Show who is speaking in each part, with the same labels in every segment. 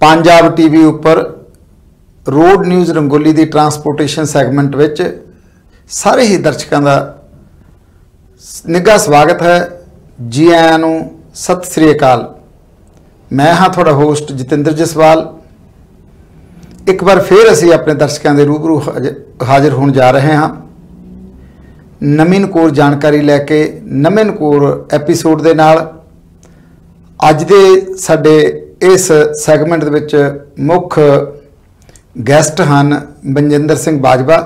Speaker 1: Punjab TV ਉੱਪਰ road news Rangoli ਦੀ transportation segment ਵਿੱਚ ਸਾਰੇ ਹੀ ਦਰਸ਼ਕਾਂ ਦਾ ਨਿੱਘਾ ਸਵਾਗਤ ਹੈ। ਜੀ ਆਇਆਂ ਨੂੰ ਸਤਿ ਸ੍ਰੀ ਅਕਾਲ। ਮੈਂ ਹਾਂ ਤੁਹਾਡਾ ਹੋਸਟ ਜਤਿੰਦਰ ਜਸਵਾਲ। ਇੱਕ ਵਾਰ ਫੇਰ ਅਸੀਂ ਆਪਣੇ ਦਰਸ਼ਕਾਂ ਦੇ ਰੂਬਰੂ ਹਾਜ਼- ਹਾਜ਼ਰ ਹੋਣ ਜਾ ਰਹੇ ਹਾਂ। ਨਵੀਂ ਨਕੋਰ ਜਾਣਕਾਰੀ ਲੈ ਕੇ ਨਵੇਂ ਨਕੋਰ ਐਪੀਸੋਡ ਦੇ ਨਾਲ ਅੱਜ ਦੇ ਸਾਡੇ ਇਸ ਸੈਗਮੈਂਟ ਦੇ ਵਿੱਚ ਮੁੱਖ ਗੈਸਟ ਹਨ ਬਨਜਿੰਦਰ ਸਿੰਘ ਬਾਜਵਾ,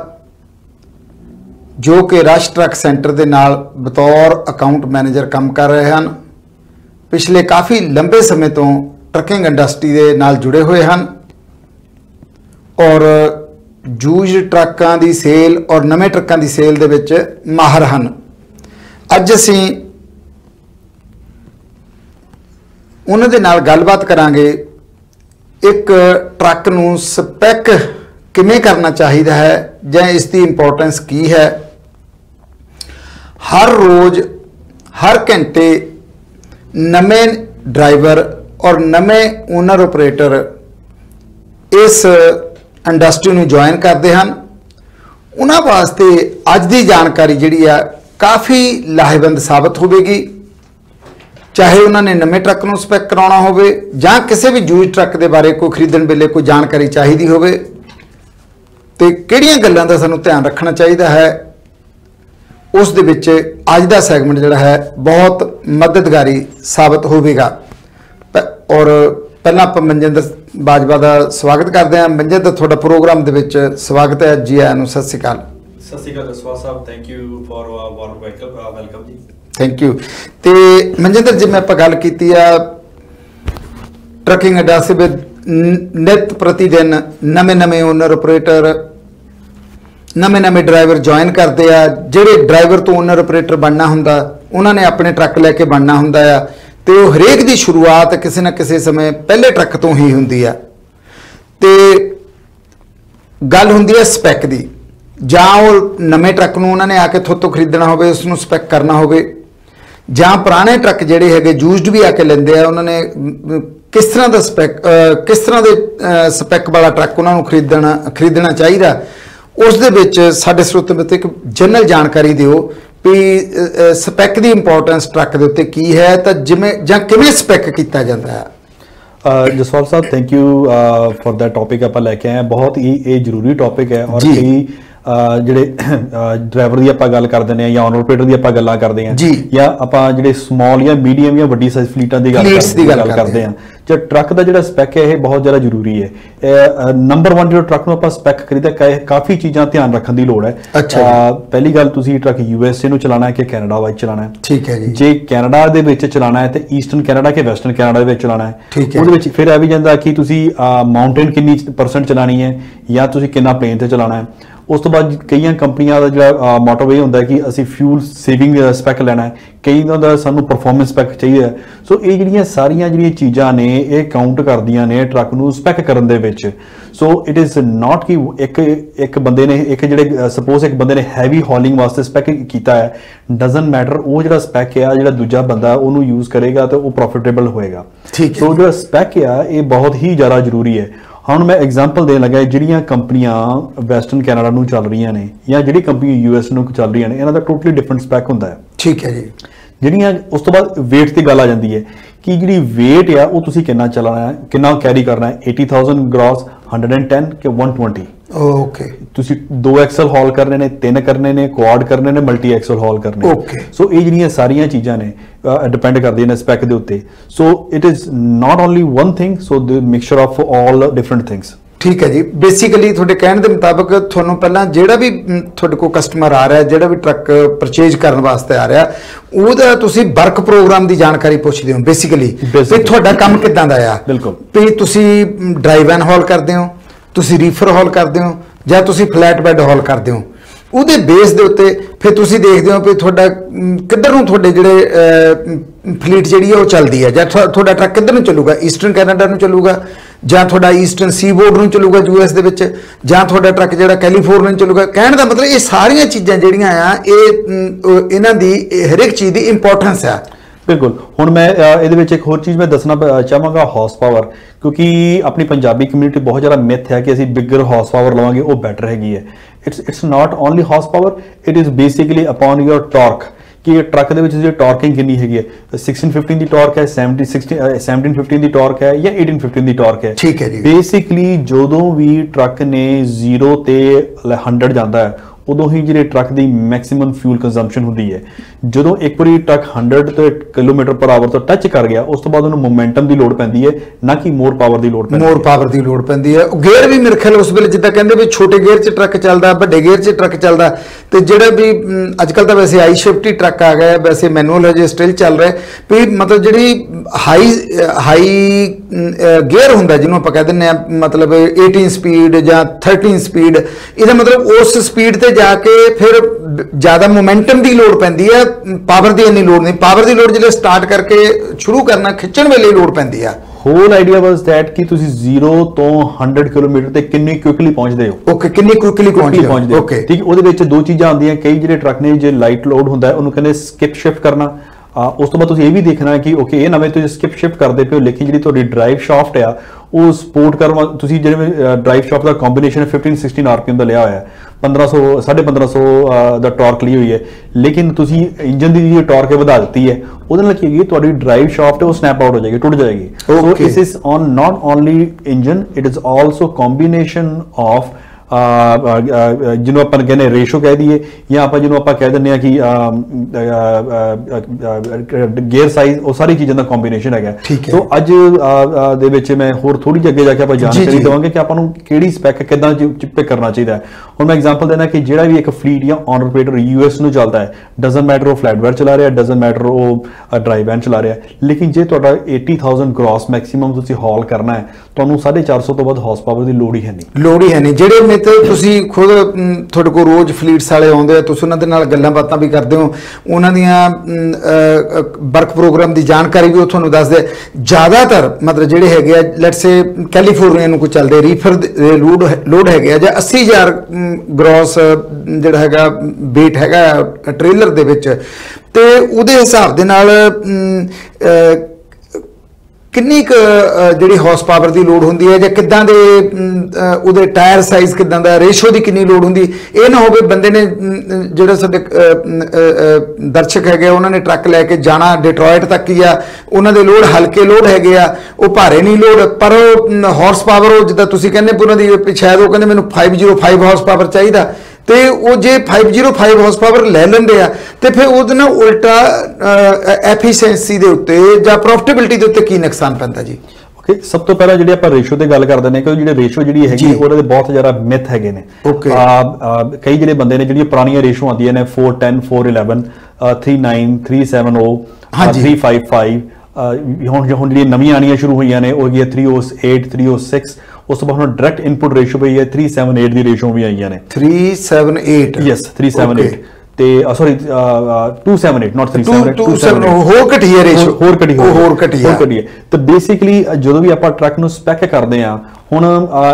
Speaker 1: ਜੋ ਕਿ ਰਾਸ਼ ਟਰੱਕ ਸੈਂਟਰ ਦੇ ਨਾਲ ਬਤੌਰ ਅਕਾਊਂਟ ਮੈਨੇਜਰ ਕੰਮ ਕਰ ਰਹੇ ਹਨ। ਪਿਛਲੇ ਕਾਫੀ ਲੰਬੇ ਸਮੇਂ ਤੋਂ ਟਰੱਕਿੰਗ ਇੰਡਸਟਰੀ ਦੇ ਨਾਲ ਜੁੜੇ ਹੋਏ ਹਨ ਔਰ ਜੂਜ ਟਰੱਕਾਂ ਦੀ ਸੇਲ ਔਰ ਨਵੇਂ ਟਰੱਕਾਂ ਦੀ ਸੇਲ ਦੇ ਵਿੱਚ ਮਾਹਰ ਹਨ। ਅੱਜ ਅਸੀਂ ਉਹਨਾਂ ਦੇ ਨਾਲ ਗੱਲਬਾਤ ਕਰਾਂਗੇ। ਇੱਕ ਟਰੱਕ ਨੂੰ ਸਪੈਕ ਕਿਵੇਂ ਕਰਨਾ ਚਾਹੀਦਾ ਹੈ ਜਾਂ ਇਸ ਦੀ ਇੰਪੋਰਟੈਂਸ ਕੀ ਹੈ? ਹਰ ਰੋਜ਼, ਹਰ ਘੰਟੇ ਨਵੇਂ ਡਰਾਈਵਰ ਔਰ ਨਵੇਂ ਓਨਰ ਆਪਰੇਟਰ ਇਸ ਇੰਡਸਟਰੀ ਨੂੰ ਜੁਆਇਨ ਕਰਦੇ ਹਨ। ਉਹਨਾਂ ਵਾਸਤੇ ਅੱਜ ਦੀ ਜਾਣਕਾਰੀ ਜਿਹੜੀ ਆ ਕਾਫੀ ਲਾਹੇਵੰਦ ਸਾਬਤ ਹੋਵੇਗੀ। ਚਾਹੇ ਉਹਨਾਂ ਨੇ ਨਵੇਂ ਟਰੱਕ ਨੂੰ ਸਪੈਕ ਕਰਾਉਣਾ ਹੋਵੇ ਜਾਂ ਕਿਸੇ ਵੀ ਯੂਜ਼ ਟਰੱਕ ਦੇ ਬਾਰੇ ਕੋਈ ਖਰੀਦਣ ਵੇਲੇ ਕੋਈ ਜਾਣਕਾਰੀ ਚਾਹੀਦੀ ਹੋਵੇ, ਤੇ ਕਿਹੜੀਆਂ ਗੱਲਾਂ ਦਾ ਸਾਨੂੰ ਧਿਆਨ ਰੱਖਣਾ ਚਾਹੀਦਾ ਹੈ, ਉਸ ਦੇ ਵਿੱਚ ਅੱਜ ਦਾ ਸੈਗਮੈਂਟ ਜਿਹੜਾ ਹੈ ਬਹੁਤ ਮਦਦਗਾਰੀ ਸਾਬਤ ਹੋਵੇਗਾ। ਪ- ਔਰ ਪਹਿਲਾਂ ਆਪਾਂ ਮਨਜਿੰਦਰ ਬਾਜਵਾ ਦਾ ਸਵਾਗਤ ਕਰਦੇ ਹਾਂ। ਮਨਜਿੰਦਰ, ਤੁਹਾਡਾ ਪ੍ਰੋਗਰਾਮ ਦੇ ਵਿੱਚ ਸਵਾਗਤ ਹੈ ਜੀ ਆਇਆਂ ਨੂੰ। ਸਤਿ ਸ਼੍ਰੀ ਅਕਾਲ।
Speaker 2: ਸਤਿ ਸ਼੍ਰੀ ਅਕਾਲ Jaswal Sahib thank you for warm welcome welcome ਜੀ।
Speaker 1: ਥੈਂਕ ਯੂ ਤੇ ਮਨਜਿੰਦਰ, ਜਿਵੇਂ ਆਪਾਂ ਗੱਲ ਕੀਤੀ ਆ ਟਰੱਕਿੰਗ ਇੰਡਸਟਰੀ ਵਿੱਚ ਨ- ਨਿਤ ਪ੍ਰਤੀ ਦਿਨ ਨਵੇਂ ਨਵੇਂ ਓਨਰ ਆਪਰੇਟਰ ਨਵੇਂ ਨਵੇਂ ਡਰਾਈਵਰ ਜੁਆਇਨ ਕਰਦੇ ਆ। ਜਿਹੜੇ ਡਰਾਈਵਰ ਤੋਂ ਓਨਰ ਆਪਰੇਟਰ ਬਣਨਾ ਹੁੰਦਾ, ਉਹਨਾਂ ਨੇ ਆਪਣੇ ਟਰੱਕ ਲੈ ਕੇ ਬਣਨਾ ਹੁੰਦਾ ਆ। ਤੇ ਉਹ ਹਰੇਕ ਦੀ ਸ਼ੁਰੂਆਤ ਕਿਸੇ ਨਾ ਕਿਸੇ ਸਮੇਂ ਪਹਿਲੇ ਟਰੱਕ ਤੋਂ ਹੀ ਹੁੰਦੀ ਆ। ਤੇ ਗੱਲ ਹੁੰਦੀ ਹੈ ਸਪੈਕ ਦੀ। ਜਾਂ ਉਹ ਨਵੇਂ ਟਰੱਕ ਨੂੰ ਉਹਨਾਂ ਨੇ ਆ ਕੇ ਥੋਤੋਂ ਖਰੀਦਣਾ ਹੋਵੇ ਉਸ ਨੂੰ ਸਪੈਕ ਕਰਨਾ ਹੋਵੇ ਜਾਂ ਪੁਰਾਣੇ ਟਰੱਕ ਜਿਹੜੇ ਹੈਗੇ ਯੂਜ਼ਡ ਵੀ ਆ ਕੇ ਲੈਂਦੇ ਆ ਉਹਨਾਂ ਨੇ ਕਿਸ ਤਰ੍ਹਾਂ ਦਾ ਸਪੈਕ ਕਿਸ ਤਰ੍ਹਾਂ ਦੇ ਸਪੈਕ ਵਾਲਾ ਟਰੱਕ ਉਹਨਾਂ ਨੂੰ ਖਰੀਦਣਾ ਖਰੀਦਣਾ ਚਾਹੀਦਾ ਉਸ ਦੇ ਵਿੱਚ ਸਾਡੇ ਸਰੋਤਾਂ ਨੂੰ ਇੱਕ ਜਨਰਲ ਜਾਣਕਾਰੀ ਦਿਓ ਵੀ ਸਪੈਕ ਦੀ ਇੰਪੋਰਟੈਂਸ ਟਰੱਕ ਦੇ ਉੱਤੇ ਕੀ ਹੈ ਤਾਂ ਜਿਵੇਂ ਜਾਂ ਕਿਵੇਂ ਸਪੈਕ ਕੀਤਾ ਜਾਂਦਾ ਹੈ।
Speaker 2: Jaswal Sahib thank you for that topic ਆਪਾਂ ਲੈ ਕੇ ਆਏ ਬਹੁਤ ਹੀ ਇਹ ਜ਼ਰੂਰੀ ਟੌਪਿਕ ਹੈ ਔਰ ਕਈ ਜਿਹੜੇ ਡਰਾਈਵਰ ਦੀ ਆਪਾਂ ਗੱਲ ਕਰਦੇ ਨੇ ਜਾਂ ਓਨਰ ਆਪਰੇਟਰ ਦੀ ਆਪਾਂ ਗੱਲਾਂ ਕਰਦੇ ਹਾਂ
Speaker 1: ਜੀ।
Speaker 2: ਆਪਾਂ ਜਿਹੜੇ ਸਮਾਲ ਜਾਂ ਮੀਡੀਅਮ ਜਾਂ ਵੱਡੀ ਸਾਈਜ਼ ਫਲੀਟਾਂ ਦੀ ਗੱਲ ਕਰਦੇ ਹਾਂ। ਜੇ ਟਰੱਕ ਦਾ ਜਿਹੜਾ ਸਪੈਕ ਹੈ ਇਹ ਬਹੁਤ ਜ਼ਿਆਦਾ ਜ਼ਰੂਰੀ ਹੈ। ਨੰਬਰ 1 ਜਿਹੜਾ ਟਰੱਕ ਨੂੰ ਆਪਾਂ ਸਪੈਕ ਖਰੀਦਦਾ ਕਾ- ਕਾਫੀ ਚੀਜ਼ਾਂ ਧਿਆਨ ਰੱਖਣ ਦੀ ਲੋੜ ਹੈ। ਪਹਿਲੀ ਗੱਲ ਤੁਸੀਂ ਟਰੱਕ ਯੂਐਸਏ ਨੂੰ ਚਲਾਉਣਾ ਹੈ ਕਿ ਕੈਨੇਡਾ ਵਿੱਚ ਚਲਾਉਣਾ ਹੈ?
Speaker 1: ਠੀਕ ਹੈ ਜੀ।
Speaker 2: ਜੇ ਕੈਨੇਡਾ ਦੇ ਵਿੱਚ ਚਲਾਣਾ ਹੈ ਤੇ ਈਸਟਰਨ ਕੈਨੇਡਾ ਕਿ ਵੈਸਟਰਨ ਕੈਨੇਡਾ ਦੇ ਵਿੱਚ ਚਲਾਣਾ ਹੈ। ਉਹਦੇ ਵਿੱਚ ਫਿਰ ਇਹ ਵੀ ਜਾਂਦਾ ਕਿ ਤੁਸੀਂ ਮਾਊਂਟੇਨ ਕਿੰਨੀ ਪਰਸੈਂਟ ਚਲਾਣੀ ਹੈ ਜਾਂ ਤੁਸੀਂ ਕਿੰਨਾ ਪਲੇਨ ਤੇ ਚਲਾਣਾ ਹੈ? ਉਸ ਤੋਂ ਬਾਅਦ ਕਈਆਂ ਕੰਪਨੀਆਂ ਦਾ ਜਿਹੜਾ ਮੋਟੋਵੇ ਹੁੰਦਾ ਹੈ ਕਿ ਅਸੀਂ ਫਿਊਲ ਸੇਵਿੰਗ ਸਪੈਕ ਲੈਣਾ ਹੈ। ਕਈਆਂ ਦਾ ਸਾਨੂੰ ਪਰਫਾਰਮੈਂਸ ਸਪੈਕ ਚਾਹੀਦਾ ਸੋ ਇਹ ਜਿਹੜੀਆਂ ਸਾਰੀਆਂ ਜਿਹੜੀਆਂ ਚੀਜ਼ਾਂ ਨੇ ਇਹ ਕਾਊਂਟ ਕਰਦੀਆਂ ਨੇ ਟਰੱਕ ਨੂੰ ਸਪੈਕ ਕਰਨ ਦੇ ਵਿੱਚ। ਸੋ ਇਟ ਇਜ਼ ਨਾਟ ਕਿ ਇੱਕ ਇੱਕ ਬੰਦੇ ਨੇ ਇੱਕ ਜਿਹੜੇ ਸਪੋਜ਼ ਇੱਕ ਬੰਦੇ ਨੇ ਹੈਵੀ ਹੌਲਿੰਗ ਵਾਸਤੇ ਸਪੈਕ ਕੀਤਾ ਹੈ ਡਸਨਟ ਮੈਟਰ ਉਹ ਜਿਹੜਾ ਸਪੈਕ ਹੈ ਜਿਹੜਾ ਦੂਜਾ ਬੰਦਾ ਉਹਨੂੰ ਯੂਜ਼ ਕਰੇਗਾ ਤੇ ਉਹ ਪ੍ਰੋਫਿਟੇਬਲ ਹੋਏਗਾ। ਸੋ ਜਿਹੜਾ ਸਪੈਕ ਆ ਇਹ ਬਹੁਤ ਹੀ ਜ਼ਿਆਦਾ ਜ਼ਰੂਰੀ ਹੈ। ਹੁਣ ਮੈਂ ਐਗਜ਼ਾਮਪਲ ਦੇਣ ਲੱਗਾ ਜਿਹੜੀਆਂ ਕੰਪਨੀਆਂ ਵੈਸਟਰਨ ਕੈਨੇਡਾ ਨੂੰ ਚੱਲ ਰਹੀਆਂ ਨੇ ਜਾਂ ਜਿਹੜੀ ਕੰਪਨੀ ਯੂਐਸ ਨੂੰ ਚੱਲ ਰਹੀਆਂ ਨੇ ਇਹਨਾਂ ਦਾ ਟੋਟਲੀ ਡਿਫਰੈਂਟ ਸਪੈਕ ਹੁੰਦਾ ਹੈ।
Speaker 1: ਠੀਕ ਹੈ ਜੀ।
Speaker 2: ਜਿਹੜੀਆਂ ਉਸ ਤੋਂ ਬਾਅਦ weight ਦੀ ਗੱਲ ਆ ਜਾਂਦੀ ਹੈ ਕਿ ਜਿਹੜੀ weight ਆ ਉਹ ਤੁਸੀਂ ਕਿੰਨਾ ਚਲਾਣਾ ਹੈ ਕਿੰਨਾ ਕੈਰੀ ਕਰਨਾ ਹੈ 80000 ਗ੍ਰੋਸ 110 ਕਿ 120
Speaker 1: ਓਕੇ
Speaker 2: ਤੁਸੀਂ 2 ਐਕਸਲ ਹਾਲ ਕਰਨੇ ਨੇ 3 ਕਰਨੇ ਨੇ ਕੁਆਡ ਕਰਨੇ ਨੇ ਮਲਟੀ ਐਕਸਲ ਹਾਲ ਕਰਨੇ
Speaker 1: Okay.
Speaker 2: ਸੋ ਇਹ ਜਿਹੜੀਆਂ ਸਾਰੀਆਂ ਚੀਜ਼ਾਂ ਨੇ ਡਿਪੈਂਡ ਕਰਦੀਆਂ ਨੇ ਸਪੈਕ ਦੇ ਉੱਤੇ। So it is not only one thing so the mixture of all different things
Speaker 1: ਠੀਕ ਹੈ ਜੀ। ਬੇਸਿਕਲੀ ਤੁਹਾਡੇ ਕਹਿਣ ਦੇ ਮੁਤਾਬਕ ਤੁਹਾਨੂੰ ਪਹਿਲਾਂ ਜਿਹੜਾ ਵੀ ਤੁਹਾਡੇ ਕੋਲ ਕਸਟਮਰ ਆ ਰਿਹਾ ਜਿਹੜਾ ਵੀ ਟਰੱਕ ਪਰਚੇਜ ਕਰਨ ਵਾਸਤੇ ਆ ਰਿਹਾ ਉਹਦਾ ਤੁਸੀਂ ਵਰਕ ਪ੍ਰੋਗਰਾਮ ਦੀ ਜਾਣਕਾਰੀ ਪੁੱਛਦੇ ਹੋ ਬੇਸਿਕਲੀ ਵੀ. ਤੁਹਾਡਾ ਕੰਮ ਕਿੱਦਾਂ ਦਾ ਆ?
Speaker 2: ਬਿਲਕੁਲ।
Speaker 1: ਵੀ ਤੁਸੀਂ ਡਰਾਈਵ ਐਨ ਹਾਲ ਕਰਦੇ ਹੋ। ਤੁਸੀਂ ਰੀਫਰ ਹਾਲ ਕਰਦੇ ਹੋ ਜਾਂ ਤੁਸੀਂ ਫਲੈਟ ਬੈੱਡ ਹਾਲ ਕਰਦੇ ਹੋ। ਉਹਦੇ ਬੇਸ ਦੇ ਉੱਤੇ ਫਿਰ ਤੁਸੀਂ ਦੇਖਦੇ ਹੋ ਵੀ ਤੁਹਾਡਾ ਕਿੱਧਰ ਨੂੰ ਤੁਹਾਡੇ ਜਿਹੜੇ ਫਲੀਟ ਜਿਹੜੀ ਹੈ ਉਹ ਚੱਲਦੀ ਹੈ ਜਾਂ ਤੁਹਾਡਾ ਟਰੱਕ ਕਿੱਧਰ ਨੂੰ ਚੱਲੂਗਾ? ਈਸਟਰਨ ਕੈਨੇਡਾ ਨੂੰ ਚੱਲੂਗਾ ਜਾਂ ਤੁਹਾਡਾ ਈਸਟਰਨ ਸੀਬੋਰਡ ਨੂੰ ਚੱਲੂਗਾ ਯੂਐਸ ਦੇ ਵਿੱਚ ਜਾਂ ਤੁਹਾਡਾ ਟਰੱਕ ਜਿਹੜਾ ਕੈਲੀਫੋਰਨੀਆ ਨੂੰ ਚੱਲੂਗਾ? ਕਹਿਣ ਦਾ ਮਤਲਬ ਇਹ ਸਾਰੀਆਂ ਚੀਜ਼ਾਂ ਜਿਹੜੀਆਂ ਆ, ਇਹ ਇਹਨਾਂ ਦੀ, ਇਹ ਹਰ ਇੱਕ ਚੀਜ਼ ਦੀ ਇੰਪੋਰਟੈਂਸ ਆ।
Speaker 2: ਬਿਲਕੁਲ। ਹੁਣ ਮੈਂ ਇਹਦੇ ਵਿੱਚ ਇੱਕ ਹੋਰ ਚੀਜ਼ ਮੈਂ ਦੱਸਣਾ ਚਾਹਾਂਗਾ ਹਾਰਸ ਪਾਵਰ ਕਿਉਂਕਿ ਆਪਣੀ ਪੰਜਾਬੀ ਕਮਿਊਨਿਟੀ ਬਹੁਤ ਜ਼ਿਆਦਾ ਮਿਥ ਹੈ ਕਿ ਅਸੀਂ ਬਿਗਰ ਹਾਰਸ ਪਾਵਰ ਲਵਾਂਗੇ ਉਹ ਬੈਟਰ ਹੈਗੀ ਹੈ। It's it's not only horsepower it is basically upon your torque ਕਿ ਇਹ ਟਰੱਕ ਦੇ ਵਿੱਚ ਜਿਹੜੀ ਟਾਰਕਿੰਗ ਕਿੰਨੀ ਹੈਗੀ ਹੈ? 1615 ਦੀ ਟਾਰਕ ਹੈ 70 16 ਅ, 1715 ਦੀ ਟਾਰਕ ਹੈ ਜਾਂ 1815 ਦੀ ਟਾਰਕ ਹੈ?
Speaker 1: ਠੀਕ ਹੈ ਜੀ।
Speaker 2: ਬੇਸਿਕਲੀ ਜਦੋਂ ਵੀ ਟਰੱਕ ਨੇ 0 ਤੇ 100 ਜਾਂਦਾ ਹੈ ਉਦੋਂ ਹੀ ਜਿਹੜੇ ਟਰੱਕ ਦੀ ਮੈਕਸਿਮਮ ਫਿਊਲ ਕੰਜ਼ੰਪਸ਼ਨ ਹੁੰਦੀ ਹੈ। ਜਦੋਂ ਇੱਕ ਵਾਰੀ ਟਰੱਕ 100 ਤੇ ਕਿਲੋਮੀਟਰ ਪਰ ਆਵਰ ਤੋਂ ਟੱਚ ਕਰ ਗਿਆ ਉਸ ਤੋਂ ਬਾਅਦ ਉਹਨੂੰ ਮੋਮੈਂਟਮ ਦੀ ਲੋੜ ਪੈਂਦੀ ਹੈ ਨਾ ਕਿ ਮੋਰ ਪਾਵਰ ਦੀ ਲੋੜ ਪੈਂਦੀ
Speaker 1: ਮੋਰ
Speaker 2: ਹੈ।
Speaker 1: ਪਾਵਰ ਦੀ ਲੋੜ ਪੈਂਦੀ ਹੈ। ਗੇਅਰ ਵੀ ਮੇਰੇ ਖਿਆਲ ਉਸ ਵੇਲੇ ਜਿੱਦਾਂ ਕਹਿੰਦੇ ਵੀ ਛੋਟੇ ਗੇਅਰ 'ਚ ਟਰੱਕ ਚੱਲਦਾ ਵੱਡੇ ਗੇਅਰ 'ਚ ਟਰੱਕ ਚੱਲਦਾ ਤੇ ਜਿਹੜਾ ਵੀ ਅੱਜ ਕੱਲ ਤਾਂ ਵੈਸੇ ਆਈ ਸ਼ਿਫਟ ਹੀ ਟਰੱਕ ਆ ਗਿਆ ਵੈਸੇ ਮੈਨੂਅਲ ਹਜੇ ਸਟਿਲ ਚੱਲ ਰਿਹਾ। ਵੀ ਮਤਲਬ ਜਿਹੜੀ ਹਾਈ ਹਾਈ ਗੇਅਰ ਹੁੰਦਾ ਜਿਹਨੂੰ ਆਪਾਂ ਕਹਿ ਦਿੰਦੇ ਆ ਮਤਲਬ 18 ਸਪੀਡ ਜਾਂ 13 ਸਪੀਡ ਇਹਦਾ ਮਤਲਬ ਉਸ ਸਪੀਡ ਤੇ ਜਾ ਕੇ ਫਿਰ ਜ਼ਿਆਦਾ ਮੋਮੈਂਟਮ ਦੀ ਲੋੜ ਪੈਂਦੀ ਹੈ ਪਾਵਰ ਦੀ ਇੰਨੀ ਲੋੜ ਨਹੀਂ। ਪਾਵਰ ਦੀ ਲੋੜ ਜਿਹੜੇ ਸਟਾਰਟ ਕਰਕੇ ਸ਼ੁਰੂ ਕਰਨਾ ਖਿੱਚਣ ਵੇਲੇ ਲੋੜ ਪੈਂਦੀ ਆ।
Speaker 2: ਹੋਲ ਆਈਡੀਆ ਵਾਸ ਥੈਟ ਕਿ ਤੁਸੀਂ 0 ਤੋਂ 100 ਕਿਲੋਮੀਟਰ ਤੇ ਕਿੰਨੀ ਕੁਇਕਲੀ ਪਹੁੰਚਦੇ ਹੋ।
Speaker 1: ਓਕੇ ਕਿੰਨੀ ਕੁਇਕਲੀ ਪਹੁੰਚਦੇ
Speaker 2: ਹੋ।
Speaker 1: ਓਕੇ
Speaker 2: ਠੀਕ ਉਹਦੇ ਵਿੱਚ ਦੋ ਚੀਜ਼ਾਂ ਆਉਂਦੀਆਂ। ਕਈ ਜਿਹੜੇ ਟਰੱਕ ਨੇ ਜੇ ਲਾਈਟ ਲੋਡ ਹੁੰਦਾ ਉਹਨੂੰ ਕਹਿੰਦੇ ਸਕਿਪ ਸ਼ਿਫਟ ਕਰਨਾ। ਉਸ ਤੋਂ ਬਾਅਦ ਤੁਸੀਂ ਇਹ ਵੀ ਦੇਖਣਾ ਕਿ ਓਕੇ ਇਹ ਨਵੇਂ ਤੁਸੀਂ ਸਕਿਪ ਸ਼ਿਫਟ ਕਰਦੇ ਪਿਓ ਲੇਕਿਨ ਜਿਹੜੀ ਤੁਹਾਡੀ ਡਰਾਈਵ ਸ਼ਾਫਟ ਆ ਉਹ ਸਪੋਰਟ ਕਰਨ ਤੁਸੀਂ ਜਿਹੜੇ ਡਰਾਈਵ ਸ਼ਾਫਟ ਦਾ ਕੰਬੀਨੇਸ਼ਨ 15 16 ਆਰਪੀਐਮ ਦਾ ਲਿਆ ਹੋਇਆ ਹੈ। 1500 1550 ਦਾ ਟਾਰਕ ਲਈ ਹੋਈ ਹੈ ਲੇਕਿਨ ਤੁਸੀਂ ਇੰਜਨ ਦੀ ਜਿਹੜੀ ਟਾਰਕ ਹੈ ਵਧਾ ਦਿੱਤੀ ਹੈ ਉਹਦੇ ਨਾਲ ਕੀ ਹੋਏਗੀ ਤੁਹਾਡੀ ਡਰਾਈਵ ਸ਼ਾਫਟ ਹੈ ਉਹ ਸਨੈਪ ਆਊਟ ਹੋ ਜਾਏਗੀ ਟੁੱਟ ਜਾਏਗੀ ਸੋ
Speaker 1: Okay.
Speaker 2: ਇਸ is on not only engine it is also combination of ਅਹ, ਅਹ, ਅਹ, ਜਿਹਨੂੰ ਆਪਾਂ ਕਹਿੰਦੇ ਰੇਸ਼ੋ ਕਹਿ ਦਈਏ ਜਾਂ ਆਪਾਂ ਜਿਹਨੂੰ ਆਪਾਂ ਕਹਿ ਦਿੰਦੇ ਆ ਕਿ ਗੇਅਰ ਸਾਈਜ਼ ਉਹ ਸਾਰੀ ਚੀਜ਼ਾਂ ਦਾ ਕੰਬੀਨੇਸ਼ਨ ਹੈਗਾ। ਸੋ ਅੱਜ ਦੇ ਵਿੱਚ ਮੈਂ ਹੋਰ ਥੋੜੀ ਜਿਹੀ ਅੱਗੇ ਜਾ ਕੇ ਆਪਾਂ ਜਾਣਕਾਰੀ। ਦਵਾਂਗੇ ਕਿ ਆਪਾਂ ਨੂੰ ਕਿਹੜੀ ਸਪੈਕ ਕਿਦਾਂ ਪਿਕ ਕਰਨਾ ਚਾਹੀਦਾ ਹੈ ਹੁਣ ਮੈਂ ਐਗਜ਼ਾਮਪਲ ਦੇਣਾ ਕਿ ਜਿਹੜਾ ਵੀ ਇੱਕ ਫਲੀਟ ਜਾਂ ਔਨ ਆਪਰੇਟਰ ਯੂਐਸ ਨੂੰ ਚੱਲਦਾ ਹੈ ਡਸਨਟ ਮੈਟਰ ਉਹ ਫਲੈਟਵੇਅਰ ਚਲਾ ਰਿਹਾ ਡਸਨਟ ਮੈਟਰ ਉਹ ਡਰਾਈਵ ਵੈਨ ਚਲਾ ਰਿਹਾ ਲੇਕਿਨ ਜੇ ਤੁਹਾਡਾ 80000 ਗ੍ਰੋਸ ਮੈਕਸਿਮਮ ਤੁਸੀਂ ਹਾਲ ਕਰਨਾ ਹੈ ਤੁਹਾਨੂੰ 450 ਤੋਂ ਵੱਧ ਹਾਰਸ ਪਾਵਰ ਦੀ ਲੋੜ ਹੀ ਹੈ ਨਹੀਂ
Speaker 1: ਲੋੜ ਹੀ ਹੈ ਨਹੀਂ ਜਿਹੜੇ ਮਿੱਤਰ ਤੁਸੀਂ ਖੁਦ ਤੁਹਾਡੇ ਕੋਲ ਰੋਜ਼ ਫਲੀਟਸ ਵਾਲੇ ਆਉਂਦੇ ਆ, ਤੁਸੀਂ ਉਹਨਾਂ ਦੇ ਨਾਲ ਗੱਲਾਂ ਬਾਤਾਂ ਵੀ ਕਰਦੇ ਹੋ। ਉਹਨਾਂ ਦੀਆਂ ਵਰਕ ਪ੍ਰੋਗਰਾਮ ਦੀ ਜਾਣਕਾਰੀ ਵੀ ਉਹ ਤੁਹਾਨੂੰ ਦੱਸਦੇ ਜ਼ਿਆਦਾਤਰ ਮਤਲਬ ਜਿਹੜੇ ਹੈਗੇ ਆ ਲੈਟਸ ਸੇ ਕੈਲੀਫੋਰਨੀਆ ਨੂੰ ਕੋਈ ਚੱਲਦੇ ਰੀਫਰ ਲੋਡ ਲੋਡ ਹੈਗੇ ਆ, ਜਾਂ 80000 ਗ੍ਰੋਸ ਜਿਹੜਾ ਹੈਗਾ, weight ਹੈਗਾ ਟ੍ਰੇਲਰ ਦੇ ਵਿੱਚ। ਤੇ ਉਹਦੇ ਹਿਸਾਬ ਦੇ ਨਾਲ ਕਿੰਨੀ ਕੁ ਜਿਹੜੀ ਹਾਰਸ ਪਾਵਰ ਦੀ ਲੋਡ ਹੁੰਦੀ ਹੈ ਜਾਂ ਕਿੱਦਾਂ ਦੇ ਉਹਦੇ ਟਾਇਰ ਸਾਈਜ਼ ਕਿੱਦਾਂ ਦਾ ਰੇਸ਼ੋ ਦੀ ਕਿੰਨੀ ਲੋਡ ਹੁੰਦੀ ਇਹ ਨਾ ਹੋਵੇ ਬੰਦੇ ਨੇ ਅਮ, ਜਿਹੜਾ ਸਾਡੇ ਦਰਸ਼ਕ ਹੈਗੇ ਆ, ਉਹਨਾਂ ਨੇ ਟਰੱਕ ਲੈ ਕੇ ਜਾਣਾ ਡਿਟਰੋਇਟ ਤੱਕ ਹੀ ਆ ਉਹਨਾਂ ਦੇ ਲੋਡ ਹਲਕੇ ਲੋਡ ਹੈਗੇ ਆ ਉਹ ਭਾਰੇ ਨਹੀਂ ਲੋਡ ਪਰ ਉਹ ਹਾਰਸ ਪਾਵਰ ਉਹ ਜਿੱਦਾਂ ਤੁਸੀਂ ਕਹਿੰਦੇ ਪੂਰਾ ਦੀ ਸ਼ਾਇਦ ਉਹ ਕਹਿੰਦੇ ਮੈਨੂੰ 505 ਹਾਰਸ ਪਾਵਰ ਚਾਹੀਦਾ ਤੇ ਉਹ ਜੇ 505 ਹਾਰਸ ਪਾਵਰ ਲੈ ਲੈਂਦੇ ਆ ਤੇ ਫਿਰ ਉਹਦੇ ਨਾਲ ਉਲਟਾ ਐਫੀਸ਼ੀਐਂਸੀ ਦੇ ਉੱਤੇ ਜਾਂ ਪ੍ਰੋਫਿਟੇਬਿਲਟੀ ਦੇ ਉੱਤੇ ਕੀ ਨੁਕਸਾਨ ਪੈਂਦਾ ਜੀ
Speaker 2: ਓਕੇ ਸਭ ਤੋਂ ਪਹਿਲਾਂ ਜਿਹੜੇ ਆਪਾਂ ਰੇਸ਼ੋ ਤੇ ਗੱਲ ਕਰਦੇ ਨੇ ਕਿ ਜਿਹੜੇ ਰੇਸ਼ੋ ਜਿਹੜੀ ਹੈਗੀ ਉਹਦੇ ਬਹੁਤ ਜ਼ਿਆਦਾ ਮਿਥ ਹੈਗੇ ਨੇ. ਆ, ਕਈ ਜਿਹੜੇ ਬੰਦੇ ਨੇ ਜਿਹੜੀਆਂ ਪੁਰਾਣੀਆਂ ਰੇਸ਼ੋ ਆਉਂਦੀਆਂ ਨੇ 410 411 ਅ, 39 370 ਅ,
Speaker 1: ਹਾਂਜੀ।
Speaker 2: 355 ਅ, ਹੁਣ ਹੁਣ ਜਿਹੜੀਆਂ ਨਵੀਆਂ ਆਣੀਆਂ ਸ਼ੁਰੂ ਹੋਈਆਂ ਨੇ ਉਹ ਹੈਗੀ ਹੈ 308 306 ਉਸ ਤੋਂ ਬਾਅਦ ਹੁਣ ਡਾਇਰੈਕਟ ਇਨਪੁਟ ਰੇਸ਼ੋ ਪਈ ਹੈ 378 ਦੀ ਰੇਸ਼ੋ ਵੀ ਆਈਆਂ ਨੇ।
Speaker 1: 378
Speaker 2: ਯੈਸ 378
Speaker 1: Okay.
Speaker 2: ਤੇ sorry 278 not 378
Speaker 1: two- two seven, ਹੋਰ ਘਟੀ ਹੈ ratio।
Speaker 2: ਹੋਰ- ਘਟੀ
Speaker 1: ਹੋਰ ਘਟੀ
Speaker 2: ਘਟੀ ਹੈ ਤਾਂ ਬੇਸਿਕਲੀ ਜਦੋਂ ਵੀ ਆਪਾਂ ਟਰੱਕ ਨੂੰ ਸਪੈਕ ਕਰਦੇ ਆ ਹੁਣ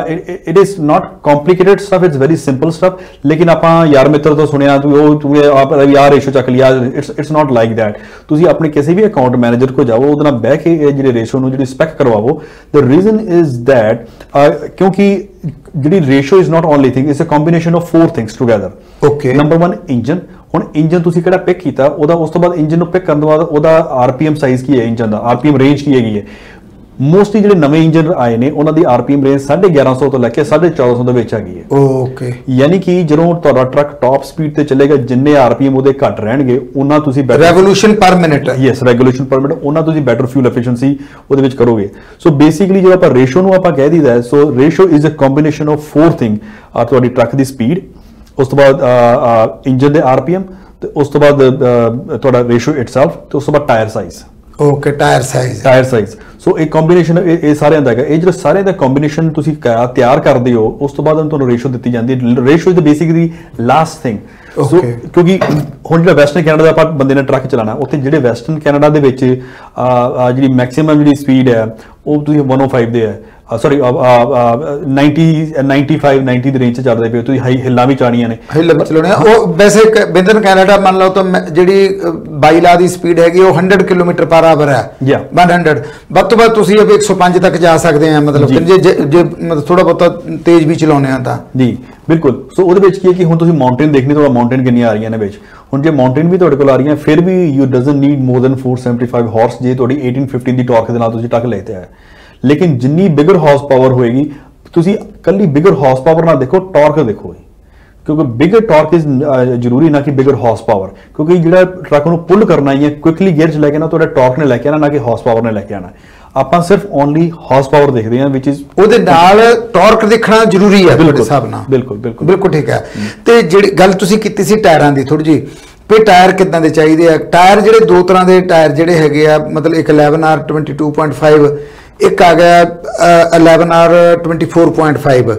Speaker 2: it is not complicated stuff it's very simple stuff ਲੇਕਿਨ ਆਪਾਂ ਯਾਰ ਮਿੱਤਰ ਤੋਂ ਸੁਣਿਆ ਤੂੰ ਉਹ ਤੂੰ ਆਪ ਯਾਰ ਰੇਸ਼ੋ ਚੱਕ ਲਿਆ it's it's not like that ਤੁਸੀਂ ਆਪਣੇ ਕਿਸੇ ਵੀ ਅਕਾਊਂਟ ਮੈਨੇਜਰ ਕੋ ਜਾਓ ਉਹਦੇ ਨਾਲ ਬਹਿ ਕੇ ਜਿਹੜੇ ਰੇਸ਼ੋ ਨੂੰ ਜਿਹੜੀ ਸਪੈਕ ਕਰਵਾਓ ਦ ਰੀਜ਼ਨ ਇਜ਼ ਥੈਟ ਕਿਉਂਕਿ ਜਿਹੜੀ ratio is not only thing it's a combination of four things together
Speaker 1: Okay.
Speaker 2: Number 1 engine ਹੁਣ ਇੰਜਨ ਤੁਸੀਂ ਕਿਹੜਾ ਪਿਕ ਕੀਤਾ ਉਹਦਾ ਉਸ ਤੋਂ ਬਾਅਦ ਇੰਜਨ ਨੂੰ ਪਿਕ ਕਰਨ ਤੋਂ ਬਾਅਦ ਉਹਦਾ ਆਰਪੀਐਮ ਸਾਈਜ਼ ਕੀ ਹੈ ਇੰਜਨ ਦਾ? ਆਰਪੀਐਮ ਰੇਂਜ ਕੀ ਹੈਗੀ ਹੈ? ਮੋਸਟਲੀ ਜਿਹੜੇ ਨਵੇਂ ਇੰਜਨ ਆਏ ਨੇ ਉਹਨਾਂ ਦੀ ਆਰਪੀਐਮ ਰੇਂਜ 1150 ਤੋਂ ਲੈ ਕੇ 1450 ਦੇ ਵਿੱਚ ਹੈਗੀ ਹੈ।
Speaker 1: ਓਕੇ
Speaker 2: ਯਾਨੀ ਕਿ ਜਦੋਂ ਤੁਹਾਡਾ ਟਰੱਕ ਟਾਪ ਸਪੀਡ ਤੇ ਚੱਲੇਗਾ ਜਿੰਨੇ ਆਰਪੀਐਮ ਉਹਦੇ ਘੱਟ ਰਹਿਣਗੇ ਉਹਨਾਂ ਤੁਸੀਂ better-
Speaker 1: revolution per minute
Speaker 2: yes regulation permit ਉਹਨਾਂ ਤੁਸੀਂ ਬੈਟਰ ਫਿਊਲ ਐਫੀਸ਼ੀਐਂਸੀ ਉਹਦੇ ਵਿੱਚ ਕਰੋਗੇ। ਸੋ ਬੇਸਿਕਲੀ ਜਿਹੜਾ ਆਪਾਂ ਰੇਸ਼ੋ ਨੂੰ ਆਪਾਂ ਕਹਿ ਦਈਦਾ ਹੈ so ratio is a combination of four thing ਆ ਤੁਹਾਡੀ ਟਰੱਕ ਦੀ ਸਪੀਡ ਉਸ ਤੋਂ ਬਾਅਦ ਇੰਜਨ ਦੇ ਆਰਪੀਐਮ ਤੇ ਉਸ ਤੋਂ ਬਾਅਦ ਤੁਹਾਡਾ ਰੇਸ਼ੋ ਇਟਸੈਲਫ ਤੇ ਉਸ ਤੋਂ ਬਾਅਦ tyre size
Speaker 1: okay tyre size
Speaker 2: tyre size so ਇਹ ਕੰਬੀਨੇਸ਼ਨ ਇਹ ਸਾਰਿਆਂ ਦਾ ਹੈਗਾ ਇਹ ਜਿਹੜਾ ਸਾਰਿਆਂ ਦਾ ਕੰਬੀਨੇਸ਼ਨ ਤੁਸੀਂ ਤਿਆਰ ਕਰਦੇ ਹੋ ਉਸ ਤੋਂ ਬਾਅਦ ਤੁਹਾਨੂੰ ਰੇਸ਼ੋ ਦਿੱਤੀ ਜਾਂਦੀ ਹੈ ratio is basically last thing so. ਕਿਉਂਕਿ ਹੁਣ ਜਿਹੜਾ ਵੈਸਟਰਨ ਕੈਨੇਡਾ ਦਾ ਆਪਾਂ ਬੰਦੇ ਨੇ ਟਰੱਕ ਚਲਾਣਾ ਉੱਥੇ ਜਿਹੜੇ ਵੈਸਟਰਨ ਕੈਨੇਡਾ ਦੇ ਵਿੱਚ ਜਿਹੜੀ ਮੈਕਸਿਮਮ ਜਿਹੜੀ ਸਪੀਡ ਹੈ ਉਹ ਤੁਸੀਂ 105 ਦੇ ਹੈ ਸੌਰੀ 90 95 90 ਦੀ ਰੇਂਜ 'ਚ ਚੱਲਦੇ ਪਏ ਤੁਸੀਂ ਹਾਈ ਹਿੱਲਾਂ ਵੀ ਚਾਣੀਆਂ ਨੇ।
Speaker 1: ਹਿੱਲ ਵਿੱਚ ਚਲਾਉਣੇ ਉਹ ਵੈਸੇ ਬਿੰਦਨ ਕੈਨੇਡਾ ਮੰਨ ਲਓ ਤਾਂ ਜਿਹੜੀ ਅ, 22 ਲਾ ਦੀ ਸਪੀਡ ਹੈਗੀ ਉਹ 100 ਕਿਲੋਮੀਟਰ ਪਰ ਆਵਰ ਹੈ।
Speaker 2: Yeah.
Speaker 1: 100 ਵੱਧ ਤੋਂ ਵੱਧ ਤੁਸੀਂ ਅਬ 105 ਤੱਕ ਜਾ ਸਕਦੇ ਆ ਮਤਲਬ
Speaker 2: ਜੀ।
Speaker 1: ਜੇ ਜੇ- ਜੇ ਮਤਲਬ ਥੋੜਾ ਬਹੁਤਾ ਤੇਜ਼ ਵੀ ਚਲਾਉਣੇ ਆ ਤਾਂ।
Speaker 2: ਜੀ ਬਿਲਕੁਲ। ਸੋ ਉਹਦੇ ਵਿੱਚ ਕੀ ਹੈ ਕਿ ਹੁਣ ਤੁਸੀਂ ਮਾਊਂਟੇਨ ਦੇਖਣੀ ਤੁਹਾਡਾ ਮਾਊਂਟੇਨ ਕਿੰਨੀਆਂ ਆ ਰਹੀਆਂ ਨੇ ਵਿੱਚ? ਹੁਣ ਜੇ ਮਾਊਂਟੇਨ ਵੀ ਤੁਹਾਡੇ ਕੋਲ ਆ ਰਹੀਆਂ ਫਿਰ ਵੀ you doesn't need more than 475 horse ਜੇ ਤੁਹਾਡੀ 1850 ਦੀ ਟਾਰਕ ਦੇ ਨਾਲ ਤੁਸੀਂ ਟੱਕ ਲੈਤੇ ਆ ਲੇਕਿਨ ਜਿੰਨੀ ਬਿਗਰ ਹਾਰਸ ਪਾਵਰ ਹੋਏਗੀ ਤੁਸੀਂ ਕੱਲੀ ਬਿਗਰ ਹਾਰਸ ਪਾਵਰ ਨਾਲ ਦੇਖੋ ਟਾਰਕ ਦੇਖੋ ਕਿਉਂਕਿ ਬਿਗਰ ਟਾਰਕ ਇਜ਼ ਜ਼ਰੂਰੀ ਨਾ ਕਿ ਬਿਗਰ ਹਾਰਸ ਪਾਵਰ ਕਿਉਂਕਿ ਜਿਹੜਾ ਟਰੱਕ ਨੂੰ ਪੁੱਲ ਕਰਨਾ ਹੈ ਕੁਇਕਲੀ ਗੇਅਰ 'ਚ ਲੈ ਕੇ ਨਾ ਤੁਹਾਡਾ ਟਾਰਕ ਨੇ ਲੈ ਕੇ ਆਣਾ ਨਾ ਕਿ ਹਾਰਸ ਪਾਵਰ ਨੇ ਲੈ ਕੇ ਆਣਾ ਆਪਾਂ ਸਿਰਫ ਓਨਲੀ ਹਾਰਸ ਪਾਵਰ ਦੇਖਦੇ ਹਾਂ ਵਿਚ ਇਜ਼
Speaker 1: ਉਹਦੇ ਨਾਲ ਟਾਰਕ ਦੇਖਣਾ ਜ਼ਰੂਰੀ ਹੈ ਤੁਹਾਡੇ ਹਿਸਾਬ ਨਾਲ।
Speaker 2: ਬਿਲਕੁਲ ਬਿਲਕੁਲ।
Speaker 1: ਬਿਲਕੁਲ ਠੀਕ ਹੈ। ਤੇ ਜਿਹੜੀ ਗੱਲ ਤੁਸੀਂ ਕੀਤੀ ਸੀ ਟਾਇਰਾਂ ਦੀ ਥੋੜੀ ਜੀ ਵੀ ਟਾਇਰ ਕਿੱਦਾਂ ਦੇ ਚਾਹੀਦੇ ਆ? ਟਾਇਰ ਜਿਹੜੇ ਦੋ ਤਰ੍ਹਾਂ ਦੇ ਟਾਇਰ ਜਿਹੜੇ ਹੈਗੇ ਆ ਮਤਲਬ ਇੱਕ 11R 22.5 ਇੱਕ ਆ ਗਿਆ ਅ, 11R 24.5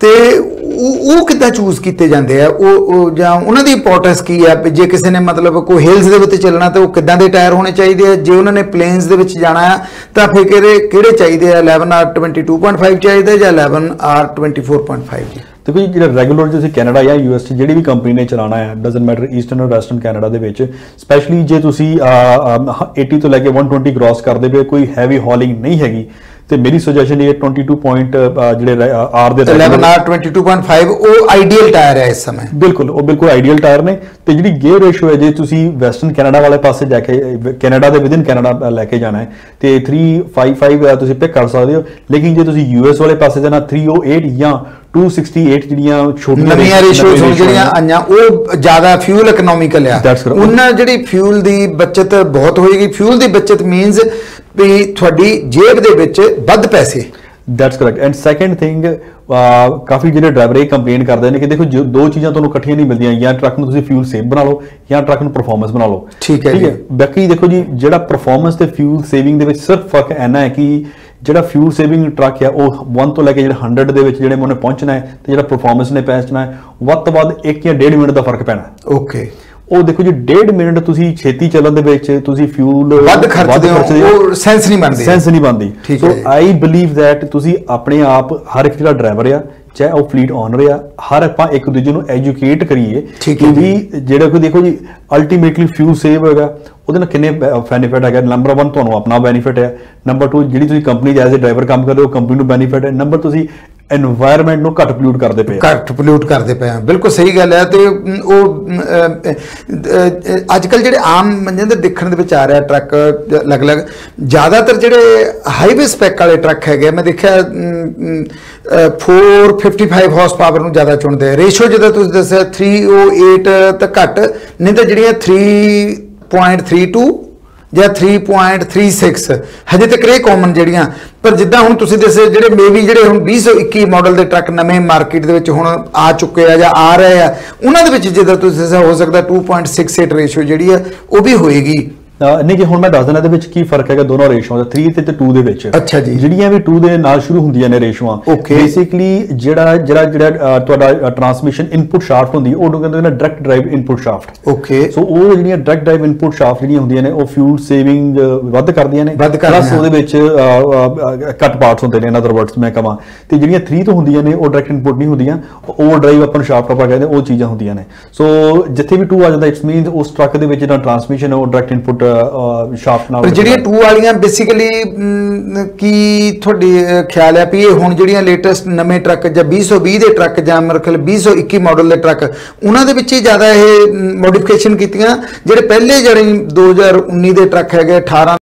Speaker 1: ਤੇ ਉਹ ਉਹ ਕਿੱਦਾਂ ਚੂਜ਼ ਕੀਤੇ ਜਾਂਦੇ ਆ? ਉਹ ਜਾਂ ਉਹਨਾਂ ਦੀ ਇੰਪੋਰਟੈਂਸ ਕੀ ਆ? ਵੀ ਜੇ ਕਿਸੇ ਨੇ ਮਤਲਬ ਕੋਈ ਹਿਲਸ ਦੇ ਵਿੱਚ ਚੱਲਣਾ ਤੇ ਉਹ ਕਿੱਦਾਂ ਦੇ ਟਾਇਰ ਹੋਣੇ ਚਾਹੀਦੇ ਆ? ਜੇ ਉਹਨਾਂ ਨੇ ਪਲੇਨਸ ਦੇ ਵਿੱਚ ਜਾਣਾ ਆ ਤਾਂ ਫਿਰ ਕਿਹੜੇ ਕਿਹੜੇ ਚਾਹੀਦੇ ਆ? 11R 22.5 ਚਾਹੀਦਾ ਜਾਂ 11R 24.5 ਜੀ?
Speaker 2: ਦੇਖੋ ਜੀ ਜਿਹੜਾ ਰੈਗੂਲਰ ਤੁਸੀਂ ਕੈਨੇਡਾ ਜਾਂ ਯੂਐਸ ਜਿਹੜੀ ਵੀ ਕੰਪਨੀ ਨੇ ਚਲਾਣਾ ਹੈ ਡਸਨਟ ਮੈਟਰ ਈਸਟਰਨ ਔਰ ਵੈਸਟਰਨ ਕੈਨੇਡਾ ਦੇ ਵਿੱਚ ਸਪੈਸ਼ਲੀ ਜੇ ਤੁਸੀਂ ਅਹ, ਅਹ, 80 ਤੋਂ ਲੈ ਕੇ 120 ਕ੍ਰਾਸ ਕਰਦੇ ਪਏ ਕੋਈ ਹੈਵੀ ਹੌਲਿੰਗ ਨਹੀਂ ਹੈਗੀ ਤੇ ਮੇਰੀ ਸੁਜੈਸ਼ਨ ਇਹ 22 ਪੁਆਇੰਟ ਜਿਹੜੇ ਆਰ ਦੇ
Speaker 1: 11R 22.5 ਉਹ ਆਈਡੀਅਲ ਟਾਇਰ ਹੈ ਇਸ ਸਮੇਂ।
Speaker 2: ਬਿਲਕੁਲ ਉਹ ਬਿਲਕੁਲ ਆਈਡੀਅਲ ਟਾਇਰ ਨੇ ਤੇ ਜਿਹੜੀ ਗੇਅਰ ਰੇਸ਼ੋ ਹੈ ਜੇ ਤੁਸੀਂ ਵੈਸਟਰਨ ਕੈਨੇਡਾ ਵਾਲੇ ਪਾਸੇ ਜਾ ਕੇ ਕੈਨੇਡਾ ਦੇ ਵਿਦਿਨ ਕੈਨੇਡਾ ਲੈ ਕੇ ਜਾਣਾ ਹੈ ਤੇ 355 ਤੁਸੀਂ ਪਿਕ ਕਰ ਸਕਦੇ ਹੋ ਲੇਕਿਨ ਜੇ ਤੁਸੀਂ ਯੂਐਸ ਵਾਲੇ ਪਾਸੇ ਜਾਣਾ 308 ਜਾਂ 268 ਜਿਹੜੀਆਂ ਛੋਟੀਆਂ
Speaker 1: ਨਵੀਆਂ ਰੇਸ਼ੋਜ਼ ਹੁਣ ਜਿਹੜੀਆਂ। ਆਈਆਂ ਉਹ ਜ਼ਿਆਦਾ ਫਿਊਲ ਇਕਨੋਮਿਕਲ ਆ. ਉਹਨਾਂ ਜਿਹੜੀ ਫਿਊਲ ਦੀ ਬਚਤ ਬਹੁਤ ਹੋਏਗੀ। ਫਿਊਲ ਦੀ ਬਚਤ ਮੀਨਸ ਵੀ ਤੁਹਾਡੀ ਜੇਬ ਦੇ ਵਿੱਚ ਵੱਧ ਪੈਸੇ।
Speaker 2: That's correct and second thing ਕਾਫੀ ਜਿਹੜੇ ਡਰਾਈਵਰ ਇਹ ਕੰਪਲੇਨ ਕਰਦੇ ਨੇ ਕਿ ਦੇਖੋ ਜੋ ਦੋ ਚੀਜ਼ਾਂ ਤੁਹਾਨੂੰ ਇਕੱਠੀਆਂ ਨਹੀਂ ਮਿਲਦੀਆਂ। ਜਾਂ ਟਰੱਕ ਨੂੰ ਤੁਸੀਂ ਫਿਊਲ ਸੇਵ ਬਣਾ ਲਓ ਜਾਂ ਟਰੱਕ ਨੂੰ ਪਰਫਾਰਮੈਂਸ ਬਣਾ ਲਓ।
Speaker 1: ਠੀਕ ਹੈ ਜੀ।
Speaker 2: ਬਾਕੀ ਦੇਖੋ ਜੀ ਜਿਹੜਾ ਪਰਫਾਰਮੈਂਸ ਤੇ ਫਿਊਲ ਸੇਵਿੰਗ ਦੇ ਵਿੱਚ ਸਿਰਫ ਫ਼ਰਕ ਇੰਨਾ ਹੈ ਕਿ ਜਿਹੜਾ ਫਿਊਲ ਸੇਵਿੰਗ ਟਰੱਕ ਹੈ ਉਹ 1 ਤੋਂ ਲੈ ਕੇ ਜਿਹੜਾ 100 ਦੇ ਵਿੱਚ ਜਿਹੜੇ ਉਹਨੇ ਪਹੁੰਚਣਾ ਹੈ ਤੇ ਜਿਹੜਾ ਪਰਫਾਰਮੈਂਸ ਨੇ ਪਹੁੰਚਣਾ ਹੈ ਵੱਧ ਤੋਂ ਵੱਧ 1 ਜਾਂ 1.5 ਮਿੰਟ ਦਾ ਫ਼ਰਕ ਪੈਣਾ।
Speaker 1: ਓਕੇ
Speaker 2: ਉਹ ਦੇਖੋ ਜੀ 1.5 ਮਿੰਟ ਤੁਸੀਂ ਛੇਤੀ ਚੱਲਣ ਦੇ ਵਿੱਚ ਤੁਸੀਂ ਫਿਊਲ
Speaker 1: ਵੱਧ ਖਰਚਦੇ ਹੋ ਉਹ ਸੈਂਸ ਨਹੀਂ ਬਣਦੀ।
Speaker 2: ਸੈਂਸ ਨਹੀਂ ਬਣਦੀ। ਸੋ। ਆਈ ਬਲੀਵ ਥੈਟ ਤੁਸੀਂ ਆਪਣੇ ਆਪ ਹਰ ਇੱਕ ਜਿਹੜਾ ਡਰਾਈਵਰ ਆ ਚਾਹੇ ਉਹ ਫਲੀਟ ਓਨਰ ਆ ਹਰ ਆਪਾਂ ਇੱਕ ਦੂਜੇ ਨੂੰ ਐਜੂਕੇਟ ਕਰੀਏ ਕਿ ਵੀ ਜਿਹੜਾ ਕੋਈ ਦੇਖੋ ਜੀ ਅਲਟੀਮੇਟਲੀ ਫਿਊਲ ਸੇਵ ਹੋਏਗਾ ਉਹਦੇ ਨਾਲ ਕਿੰਨੇ ਬੈਨੀਫਿਟ ਹੈਗਾ? ਨੰਬਰ 1 ਤੁਹਾਨੂੰ ਆਪਣਾ ਬੈਨੀਫਿਟ ਹੈ। ਨੰਬਰ 2 ਜਿਹੜੀ ਤੁਸੀਂ ਕੰਪਨੀ ਐਜ਼ ਏ ਡਰਾਈਵਰ ਕੰਮ ਕਰਦੇ ਹੋ ਕੰਪਨੀ ਨੂੰ ਬੈਨੀਫਿਟ ਹੈ। ਨੰਬਰ ਤੁਸੀਂ এনवायरमेंट ਨੂੰ ਘੱਟ ਪੋਲੂਟ ਕਰਦੇ ਪਏ
Speaker 1: ਘੱਟ ਪੋਲੂਟ ਕਰਦੇ ਪਏ ਬਿਲਕੁਲ ਸਹੀ ਗੱਲ ਹੈ ਤੇ ਉਹ ਅੱਜ ਕੱਲ ਜਿਹੜੇ ਆਮ ਮੰਜੇ ਦੇ ਦੇਖਣ ਦੇ ਵਿੱਚ ਆ ਰਿਹਾ ਟਰੱਕ, ਅਲੱਗ-ਅਲੱਗ, ਜ਼ਿਆਦਾਤਰ ਜਿਹੜੇ ਹਾਈਵੇ ਸਪੈਕ ਵਾਲੇ ਟਰੱਕ ਹੈਗੇ ਮੈਂ ਦੇਖਿਆ 455 ਹਾਰਸ ਪਾਵਰ ਨੂੰ ਜ਼ਿਆਦਾ ਚੁਣਦੇ ਆ। ਰੇਸ਼ੋ ਜਿਹਦਾ ਤੁਸੀਂ ਦੱਸਿਆ 308 ਤਾਂ ਘੱਟ, ਨਹੀਂ ਤਾਂ ਜਿਹੜੀਆਂ 3 3.32 ਜਾਂ 3.36 ਹਜੇ ਤੱਕ ਇਹ ਕਾਮਨ ਜਿਹੜੀਆਂ, ਪਰ ਜਿੱਦਾਂ ਹੁਣ ਤੁਸੀਂ ਦੱਸਿਆ, ਜਿਹੜੇ ਮੇਬੀ ਜਿਹੜੇ ਹੁਣ 2021 ਮਾਡਲ ਦੇ ਟਰੱਕ ਨਵੇਂ ਮਾਰਕੀਟ ਦੇ ਵਿੱਚ ਹੁਣ ਆ ਚੁੱਕੇ ਆ ਜਾਂ ਆ ਰਹੇ ਆ, ਉਹਨਾਂ ਦੇ ਵਿੱਚ ਜਿੱਦਾਂ ਤੁਸੀਂ ਦੱਸਿਆ, ਹੋ ਸਕਦਾ 2.68 ਰੇਸ਼ੋ ਜਿਹੜੀ ਆ, ਉਹ ਵੀ ਹੋਏਗੀ।
Speaker 2: ਨਹੀਂ ਕਿ ਹੁਣ ਮੈਂ ਦੱਸ ਦਿੰਦਾ ਇਹਦੇ ਵਿੱਚ ਕੀ ਫ਼ਰਕ ਹੈਗਾ ਦੋਨੋਂ ਰੇਸ਼ੋਆਂ ਦਾ 3 ਤੇ ਤੇ 2 ਦੇ ਵਿੱਚ
Speaker 1: ਅੱਛਾ ਜੀ।
Speaker 2: ਜਿਹੜੀਆਂ ਵੀ 2 ਦੇ ਨਾਲ ਸ਼ੁਰੂ ਹੁੰਦੀਆਂ ਨੇ ਰੇਸ਼ੋਆਂ. ਬੇਸਿਕਲੀ ਜਿਹੜਾ ਜਿਹੜਾ ਜਿਹੜਾ ਤੁਹਾਡਾ ਟਰਾਂਸਮਿਸ਼ਨ ਇਨਪੁਟ ਸ਼ਾਫਟ ਹੁੰਦੀ ਉਹ ਕਹਿੰਦੇ ਨੇ direct drive input shaft
Speaker 1: okay
Speaker 2: so ਉਹ ਜਿਹੜੀਆਂ ਡਾਇਰੈਕਟ ਡਰਾਈਵ ਇਨਪੁਟ ਸ਼ਾਫਟ ਜਿਹੜੀਆਂ ਹੁੰਦੀਆਂ ਨੇ ਉਹ ਫਿਊਲ ਸੇਵਿੰਗ ਵੱਧ ਕਰਦੀਆਂ ਨੇ। Plus ਉਹਦੇ ਵਿੱਚ ਕੱਟ ਪਾਰਟਸ ਹੁੰਦੇ ਨੇ ਇਨ ਅਦਰ ਵਰਡਸ ਮੈਂ ਕਹਾਂ ਤੇ ਜਿਹੜੀਆਂ 3 ਤੋਂ ਹੁੰਦੀਆਂ ਨੇ ਉਹ ਡਾਇਰੈਕਟ ਇਨਪੁਟ ਨਹੀਂ ਹੁੰਦੀਆਂ ਓਵਰ ਡਰਾਈਵ ਆਪਨ ਸ਼ਾਫਟ ਆਪਾਂ ਕਹਿੰਦੇ ਉਹ ਚੀਜ਼ਾਂ ਹੁੰਦੀਆਂ ਨੇ ਸੋ ਜਿੱਥੇ ਵੀ 2 ਆ ਜਾਂਦਾ ਇਟਸ ਮੀਨਸ ਉਸ ਟਰੱਕ ਦੇ ਵਿੱਚ ਜਿਹੜਾ ਟਰਾਂਸਮਿਸ਼ਨ ਹੈ ਉਹ ਡਾਇਰੈਕਟ ਇਨਪੁਟ ਸ਼ਾਫਟ ਨਾਲ
Speaker 1: ਜਿਹੜੀਆਂ 2 ਵਾਲੀਆਂ ਬੇਸਿਕਲੀ ਕੀ ਤੁਹਾਡੀ ਖਿਆਲ ਹੈ ਵੀ ਇਹ ਹੁਣ ਜਿਹੜੀਆਂ ਲੇਟੈਸਟ ਨਵੇਂ ਟਰੱਕ ਜਾਂ 2020 ਦੇ ਟਰੱਕ ਜਾਂ ਮੇਰੇ ਖਿਆਲ 2021 ਮਾਡਲ ਦੇ ਟਰੱਕ ਉਹਨਾਂ ਦੇ ਵਿੱਚ ਹੀ ਜ਼ਿਆਦਾ ਇਹ ਮੋਡੀਫਿਕੇਸ਼ਨ ਕੀਤੀਆਂ ਜਿਹੜੇ ਪਹਿਲੇ ਜਿਹੜੇ 2019 ਦੇ ਟਰੱਕ ਹੈਗੇ 18